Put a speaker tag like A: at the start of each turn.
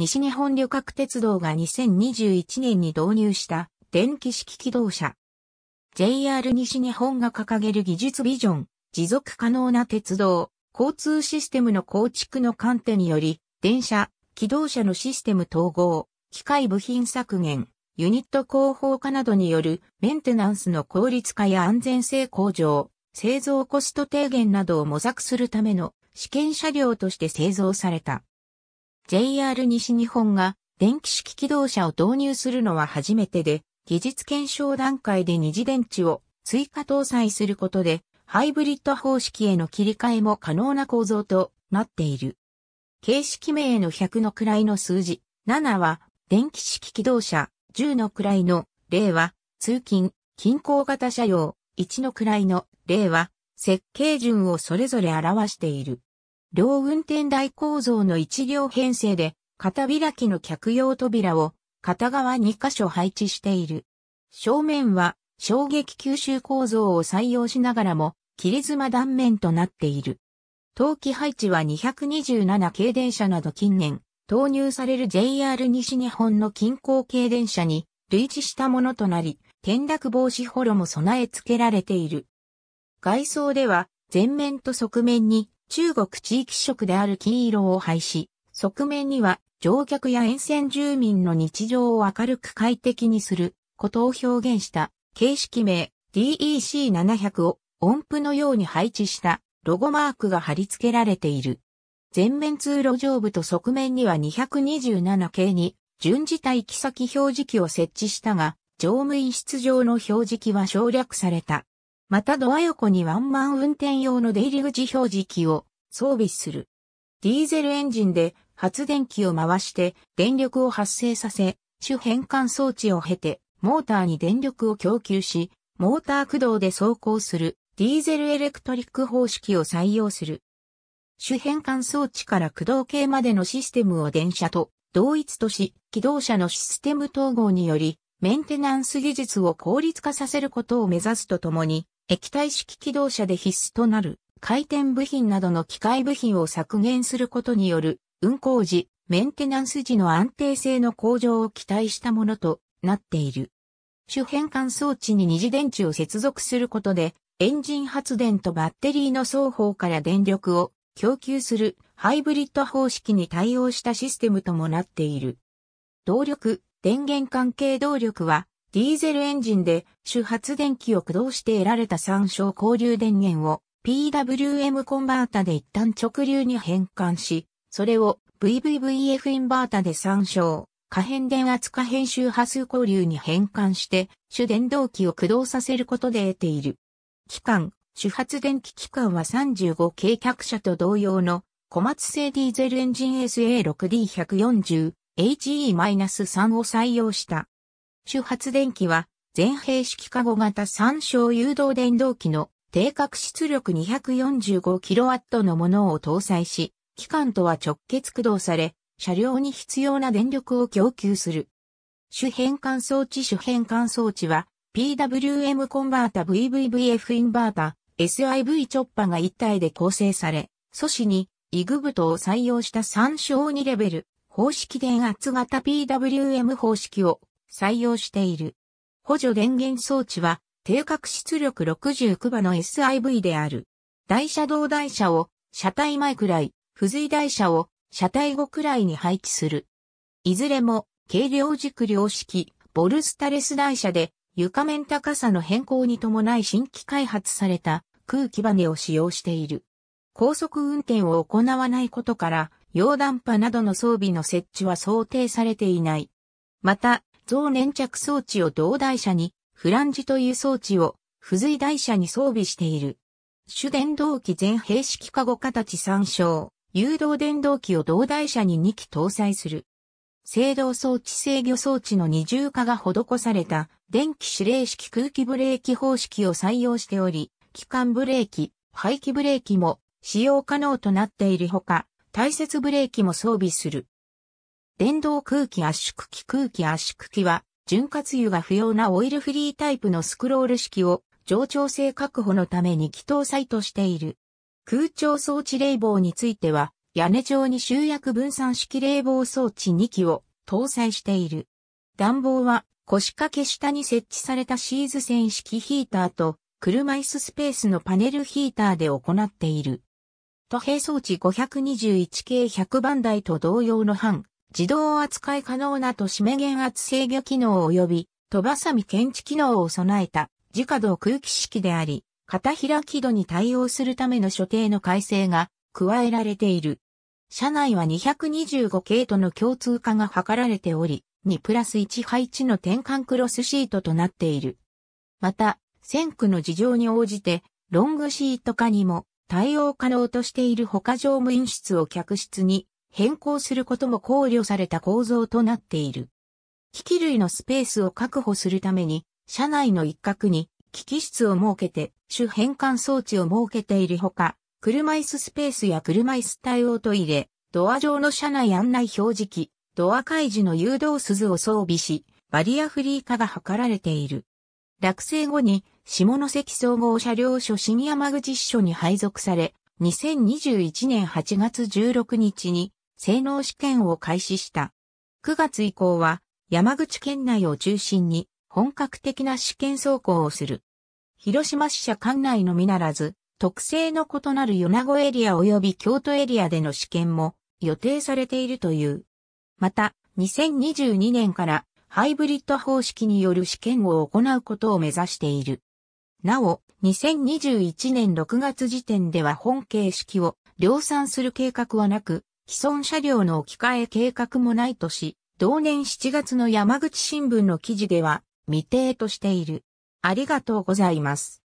A: 西日本旅客鉄道が2021年に導入した電気式機動車。JR 西日本が掲げる技術ビジョン、持続可能な鉄道、交通システムの構築の観点により、電車、機動車のシステム統合、機械部品削減、ユニット広報化などによるメンテナンスの効率化や安全性向上、製造コスト低減などを模索するための試験車両として製造された。JR 西日本が電気式機動車を導入するのは初めてで、技術検証段階で二次電池を追加搭載することで、ハイブリッド方式への切り替えも可能な構造となっている。形式名の100の位の数字、7は電気式機動車、10の位の0は通勤、近郊型車両、1の位の0は設計順をそれぞれ表している。両運転台構造の一両編成で、片開きの客用扉を片側2箇所配置している。正面は衝撃吸収構造を採用しながらも、切り妻断面となっている。陶器配置は227系電車など近年、投入される JR 西日本の近郊系電車に類似したものとなり、転落防止ホロも備え付けられている。外装では前面と側面に中国地域色である黄色を配し、側面には乗客や沿線住民の日常を明るく快適にすることを表現した形式名 DEC700 を音符のように配置したロゴマークが貼り付けられている。前面通路上部と側面には227系に順次帯行先表示器を設置したが、乗務員室上の表示器は省略された。またドア横にワンマン運転用の出入り口表示器を装備する。ディーゼルエンジンで発電機を回して電力を発生させ、主変換装置を経てモーターに電力を供給し、モーター駆動で走行するディーゼルエレクトリック方式を採用する。主変換装置から駆動系までのシステムを電車と同一とし、機動車のシステム統合により、メンテナンス技術を効率化させることを目指すとともに、液体式機動車で必須となる回転部品などの機械部品を削減することによる運行時、メンテナンス時の安定性の向上を期待したものとなっている。主変換装置に二次電池を接続することで、エンジン発電とバッテリーの双方から電力を供給するハイブリッド方式に対応したシステムともなっている。動力、電源関係動力はディーゼルエンジンで主発電機を駆動して得られた参照交流電源を PWM コンバータで一旦直流に変換し、それを VVVF インバータで参照、可変電圧可変周波数交流に変換して主電動機を駆動させることで得ている。機関、主発電機機関は35系客車と同様の小松製ディーゼルエンジン SA6D140HE-3 を採用した。主発電機は全閉式カゴ型参照誘導電動機の低角出力 245kW のものを搭載し、機関とは直結駆動され、車両に必要な電力を供給する。主変換装置主変換装置は PWM コンバータ VVVF インバータ SIV チョッパが一体で構成され、素子にイグブトを採用した参照2レベル方式電圧型 PWM 方式を採用している。補助電源装置は低角出力69馬の SIV である。大車道台車を車体前くらい、付随台車を車体後くらいに配置する。いずれも軽量軸量式、ボルスタレス台車で床面高さの変更に伴い新規開発された空気バネを使用している。高速運転を行わないことから、溶断波などの装備の設置は想定されていない。また、増粘着装置を同台車に、フランジという装置を、付随台車に装備している。主電動機全閉式カゴ形参照、誘導電動機を同台車に2機搭載する。制動装置制御装置の二重化が施された電気指令式空気ブレーキ方式を採用しており、機関ブレーキ、排気ブレーキも使用可能となっているほか、大切ブレーキも装備する。電動空気圧縮機空気圧縮機は、潤滑油が不要なオイルフリータイプのスクロール式を上調性確保のために気搭載としている。空調装置冷房については、屋根上に集約分散式冷房装置2機を搭載している。暖房は腰掛け下に設置されたシーズ線式ヒーターと車椅子スペースのパネルヒーターで行っている。都平装置521系100番台と同様の半、自動扱い可能なと締め減圧制御機能及び、飛ばさみ検知機能を備えた、自稼働空気式であり、片開き度に対応するための所定の改正が加えられている。車内は225系との共通化が図られており、2プラス1配置の転換クロスシートとなっている。また、線区の事情に応じて、ロングシート化にも対応可能としている他乗務員室を客室に変更することも考慮された構造となっている。機器類のスペースを確保するために、車内の一角に機器室を設けて主変換装置を設けているほか、車椅子スペースや車椅子対応トイレ、ドア上の車内案内表示器、ドア開示の誘導鈴を装備し、バリアフリー化が図られている。落成後に下関総合車両所新山口支所に配属され、2021年8月16日に性能試験を開始した。9月以降は山口県内を中心に本格的な試験走行をする。広島支社管内のみならず、特性の異なる米子エリア及び京都エリアでの試験も予定されているという。また、2022年からハイブリッド方式による試験を行うことを目指している。なお、2021年6月時点では本形式を量産する計画はなく、既存車両の置き換え計画もないとし、同年7月の山口新聞の記事では未定としている。ありがとうございます。